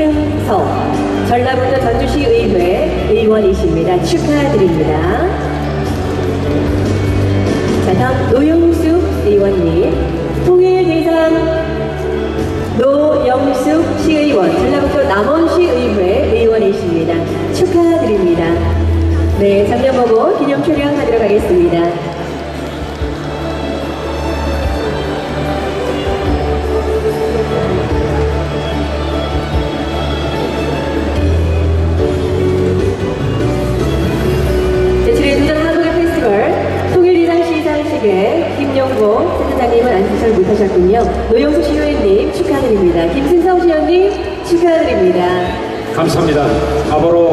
김승석 전라북도 전주시 의회 의원이십니다. 축하드립니다. 자, 다음 노영숙 의원님 통일 대상 노영숙 시의원 전라북도 남원시 의회 의원이십니다. 축하드립니다. 네, 장면 보고 기념 촬영하도록 하겠습니다. 김용고 센터장님은 안수설 못하셨군요. 노영수 시의원님 축하드립니다. 김승성 시의원님 축하드립니다. 감사합니다. 앞으로